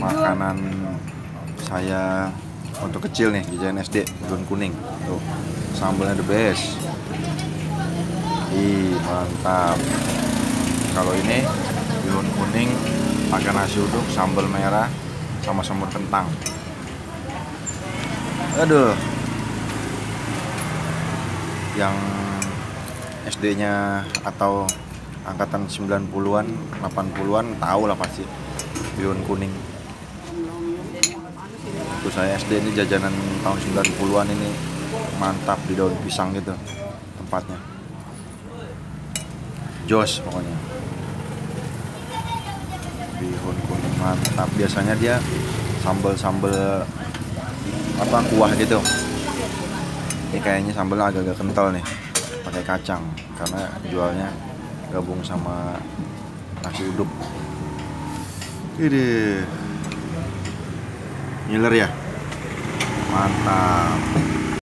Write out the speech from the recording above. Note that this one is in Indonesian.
makanan saya untuk kecil nih jajan SD bihun kuning. Tuh sambalnya the best. Ih mantap. Kalau ini bihun kuning pakai nasi uduk sambal merah sama semur kentang. Aduh. Yang SD-nya atau angkatan 90-an, 80-an tahu lah pasti bihun kuning. Terus saya SD ini jajanan tahun 90-an ini mantap di daun pisang gitu tempatnya. Jos pokoknya. Bihun kuning mantap. Biasanya dia sambel-sambel apa kuah gitu. Ini kayaknya sambelnya agak-agak kental nih pakai kacang karena jualnya gabung sama nasi uduk. Ini. Ngiler ya? Mantap